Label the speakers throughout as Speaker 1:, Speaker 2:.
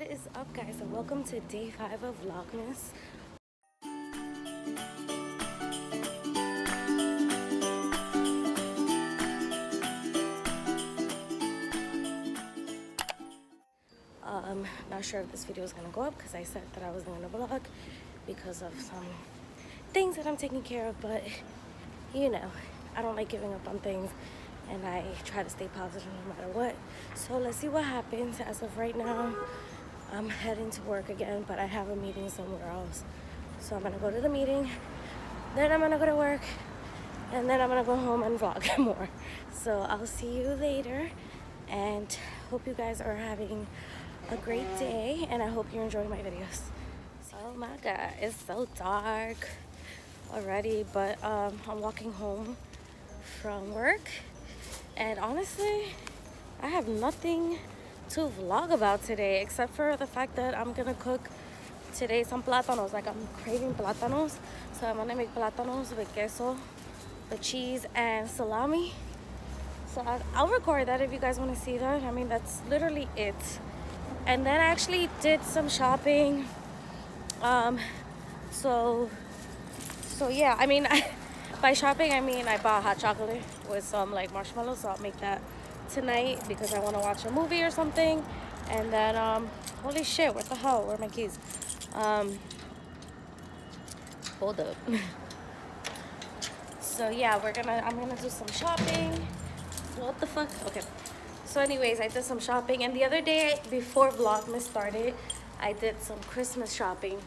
Speaker 1: What is up, guys, and welcome to day five of Vlogmas. Um, not sure if this video is gonna go up because I said that I wasn't gonna vlog because of some things that I'm taking care of, but you know, I don't like giving up on things and I try to stay positive no matter what. So let's see what happens. As of right now, I'm heading to work again, but I have a meeting somewhere else. So I'm gonna go to the meeting, then I'm gonna go to work, and then I'm gonna go home and vlog more. So I'll see you later and hope you guys are having a great day and I hope you're enjoying my videos. Oh my god, it's so dark already, but um, I'm walking home from work and honestly, I have nothing to vlog about today except for the fact that I'm gonna cook today some plátanos. Like I'm craving plátanos, so I'm gonna make plátanos with queso, the cheese, and salami. So I'll record that if you guys want to see that. I mean, that's literally it. And then I actually did some shopping. Um, so, so yeah, I mean, I, by shopping, I mean I bought hot chocolate with some like marshmallows. So I'll make that tonight because I want to watch a movie or something. And then, um, holy shit, what the hell? Where are my keys? Um, hold up. so yeah, we're gonna, I'm gonna do some shopping. What the fuck? Okay. So anyways, I did some shopping. And the other day, before Vlogmas started, I did some Christmas shopping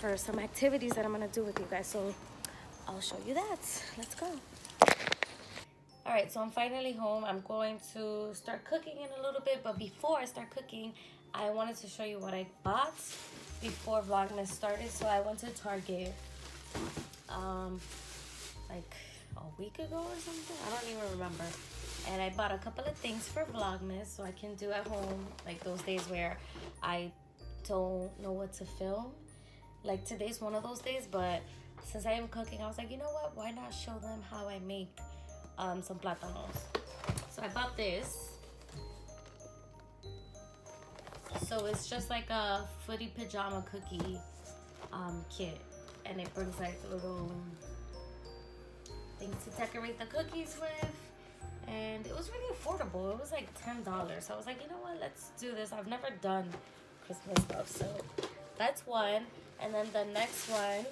Speaker 1: for some activities that I'm gonna do with you guys. So I'll show you that. Let's go. All right, so I'm finally home. I'm going to start cooking in a little bit, but before I start cooking, I wanted to show you what I bought before Vlogmas started. So I went to Target um, like a week ago or something. I don't even remember. And I bought a couple of things for Vlogmas so I can do at home, like those days where I don't know what to film. Like today's one of those days, but since I am cooking, I was like, you know what? Why not show them how I make um, some plátanos? So I bought this. So it's just like a footy pajama cookie um, kit. And it brings like little things to decorate the cookies with. And it was really affordable. It was like $10. So I was like, you know what? Let's do this. I've never done Christmas stuff. So that's one. And then the next one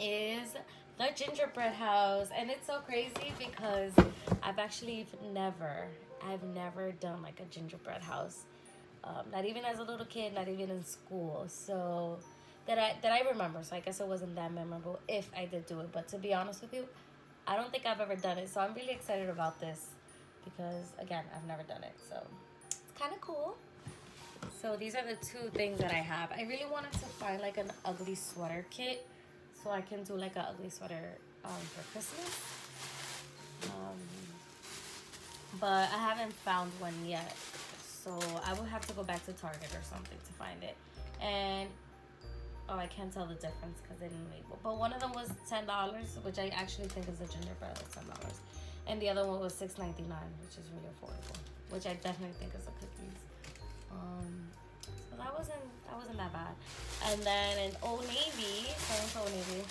Speaker 1: is the gingerbread house. And it's so crazy because I've actually never, I've never done like a gingerbread house. Um, not even as a little kid, not even in school. So that I that I remember. So I guess it wasn't that memorable if I did do it. But to be honest with you, I don't think I've ever done it. So I'm really excited about this because again, I've never done it. So it's kind of cool. So these are the two things that I have. I really wanted to find like an ugly sweater kit so I can do like an ugly sweater um, for Christmas. Um, but I haven't found one yet. So I will have to go back to Target or something to find it. And oh, I can't tell the difference because they didn't label. But one of them was $10, which I actually think is a gingerbread at $10. And the other one was $6.99, which is really affordable. Which I definitely think is a cookies. Um, that wasn't that wasn't that bad. And then in Old Navy, Old Navy,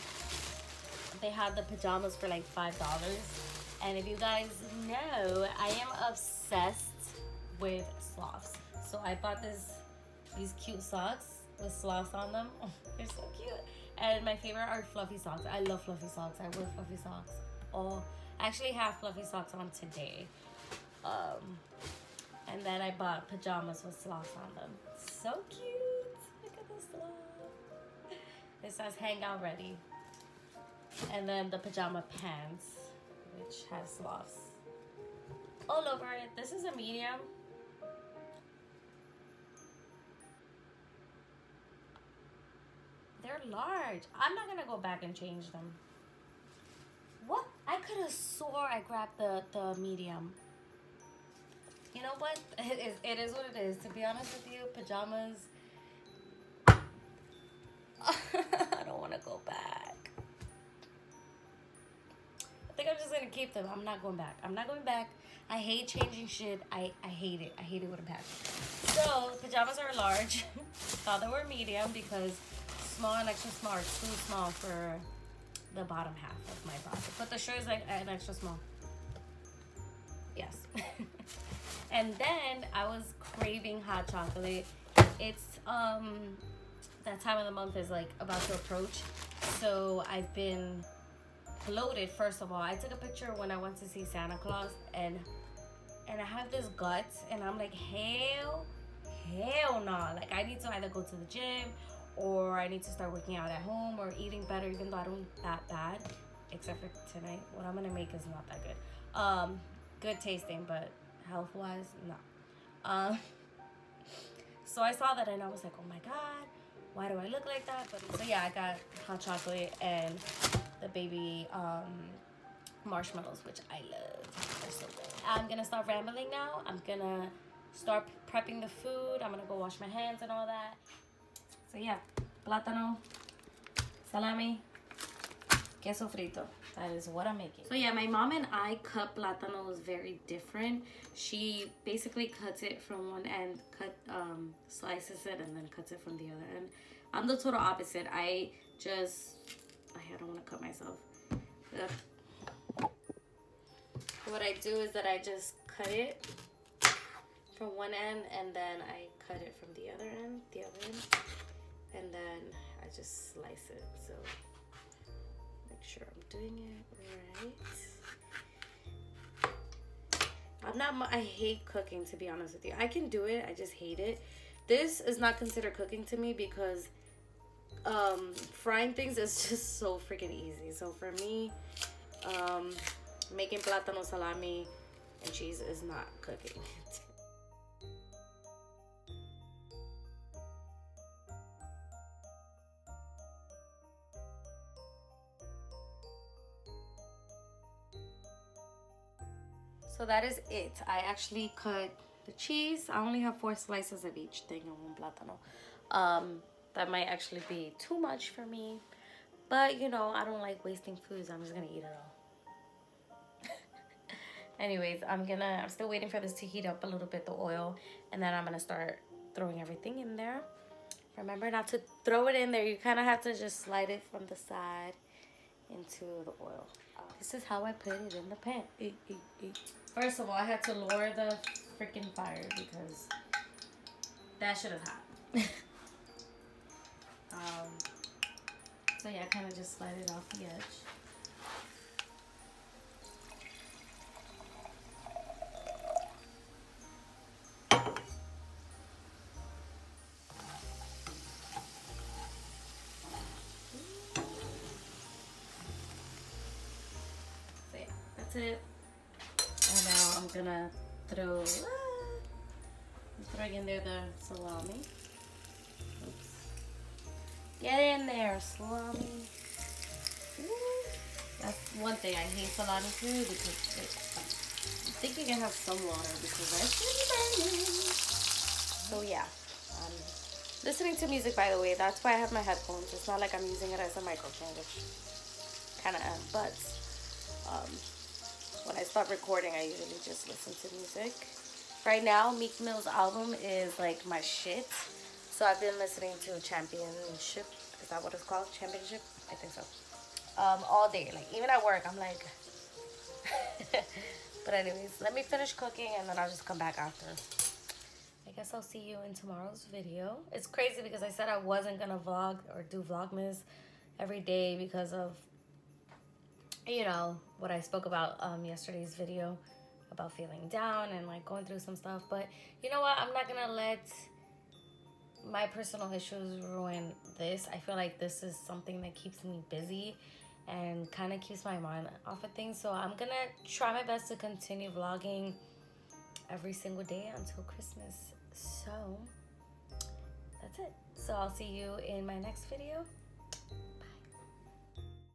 Speaker 1: they had the pajamas for like five dollars. And if you guys know, I am obsessed with sloths. So I bought this these cute socks with sloths on them. They're so cute. And my favorite are fluffy socks. I love fluffy socks. I wear fluffy socks. Oh, I actually have fluffy socks on today. Um, then I bought pajamas with sloths on them. So cute. Look at this sloth. It says hang out ready. And then the pajama pants, which has sloths all over it. This is a medium. They're large. I'm not gonna go back and change them. What? I could have swore I grabbed the, the medium. You know what? It is, it is what it is. To be honest with you, pajamas. I don't want to go back. I think I'm just going to keep them. I'm not going back. I'm not going back. I hate changing shit. I, I hate it. I hate it with a passion. So, pajamas are large. Thought they were medium because small and extra small are too small for the bottom half of my body. But the shirt is like an extra small. Yes. And then I was craving hot chocolate. It's um that time of the month is like about to approach. So I've been bloated first of all. I took a picture when I went to see Santa Claus and and I have this guts and I'm like hell hell no. Nah. Like I need to either go to the gym or I need to start working out at home or eating better even though I don't that bad. Except for tonight. What I'm gonna make is not that good. Um good tasting but health wise no. Um so I saw that and I was like, oh my god, why do I look like that? But so yeah, I got hot chocolate and the baby um, marshmallows, which I love. They're so good. I'm gonna start rambling now. I'm gonna start prepping the food. I'm gonna go wash my hands and all that. So yeah, plátano, salami, queso frito. That is what I'm making. So yeah, my mom and I cut plátanos very different. She basically cuts it from one end, cut um, slices it, and then cuts it from the other end. I'm the total opposite. I just, I don't want to cut myself. Ugh. What I do is that I just cut it from one end and then I cut it from the other end, the other end, and then I just slice it. So doing it right. I'm not, I hate cooking to be honest with you. I can do it, I just hate it. This is not considered cooking to me because um, frying things is just so freaking easy. So for me, um, making plátano salami and cheese is not cooking. that is it. I actually cut the cheese. I only have four slices of each thing in one plátano. Um, that might actually be too much for me. But, you know, I don't like wasting foods. I'm just going to eat it all. Anyways, I'm going to, I'm still waiting for this to heat up a little bit, the oil. And then I'm going to start throwing everything in there. Remember not to throw it in there. You kind of have to just slide it from the side into the oil. This is how I put it in the pan. Eh, eh, eh. First of all, I had to lower the freaking fire because that shit is hot. Um, so yeah, I kind of just slide it off the edge. So yeah, that's it. And now I'm gonna throw, ah, I'm throwing in there the salami. Get in there, salami. That's one thing I hate salami too because it, I think you can have some water because that's really burning. So yeah, um, listening to music by the way. That's why I have my headphones. It's not like I'm using it as a microphone, which kind of. But um, when I start recording, I usually just listen to music. Right now, Meek Mill's album is like my shit. So I've been listening to Championship. Is that what it's called? Championship? I think so. Um, all day. Like, even at work, I'm like... but anyways, let me finish cooking and then I'll just come back after. I guess I'll see you in tomorrow's video. It's crazy because I said I wasn't to vlog or do Vlogmas every day because of, you know, what I spoke about um, yesterday's video about feeling down and like going through some stuff. But you know what? I'm not to let my personal issues ruin this. I feel like this is something that keeps me busy and kind of keeps my mind off of things. So I'm to try my best to continue vlogging every single day until Christmas. So that's it. So I'll see you in my next video.